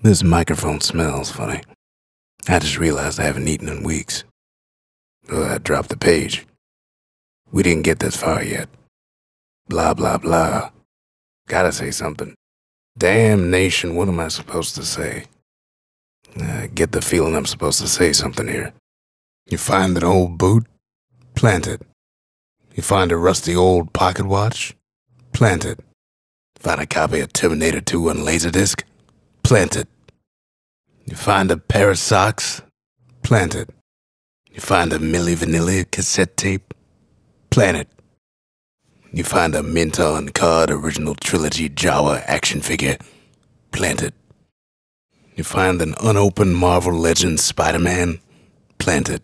This microphone smells funny. I just realized I haven't eaten in weeks. Ugh, I dropped the page. We didn't get this far yet. Blah, blah, blah. Gotta say something. Damn nation, what am I supposed to say? I get the feeling I'm supposed to say something here. You find an old boot? Plant it. You find a rusty old pocket watch? Plant it. Find a copy of Terminator 2 on Laserdisc? Plant it. You find a pair of socks? Plant it. You find a Milli Vanilli cassette tape? Plant it. You find a mint on card original trilogy Jawa action figure? Plant it. You find an unopened Marvel Legends Spider Man? Plant it.